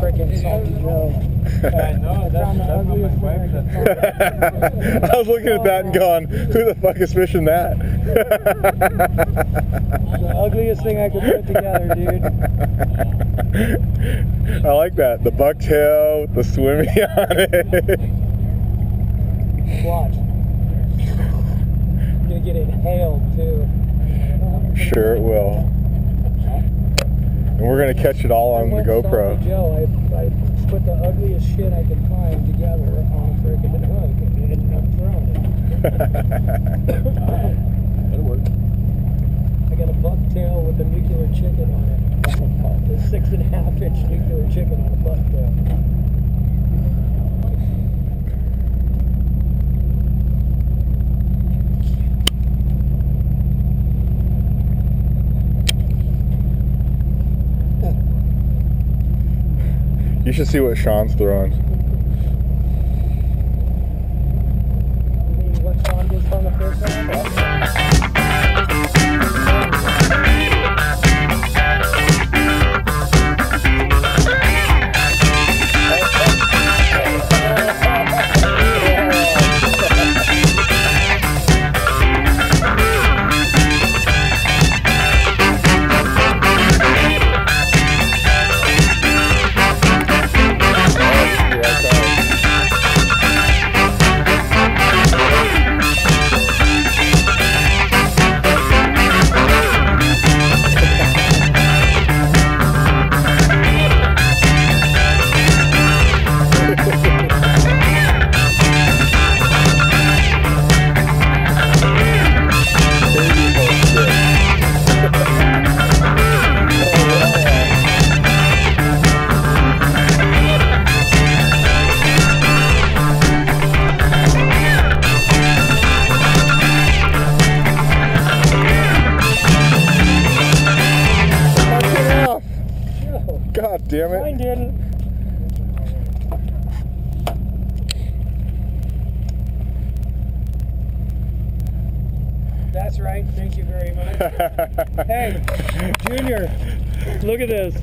freaking salty I was looking at that and going, who the fuck is fishing that? the ugliest thing I could put together, dude. I like that. The bucktail with the swimmy on it. Watch. I'm gonna get inhaled too. Sure it will. We're gonna catch it all on the GoPro. Joe, I, I put the ugliest shit I could find together on a freaking hook and ended up throwing it. That'll work. I got a bucktail with a nuclear chicken on it. A six and a half inch nuclear chicken You should see what Sean's throwing. God damn it. Mine didn't. That's right. Thank you very much. hey, Junior, look at this.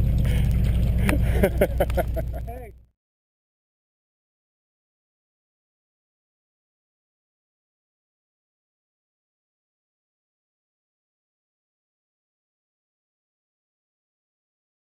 Hey.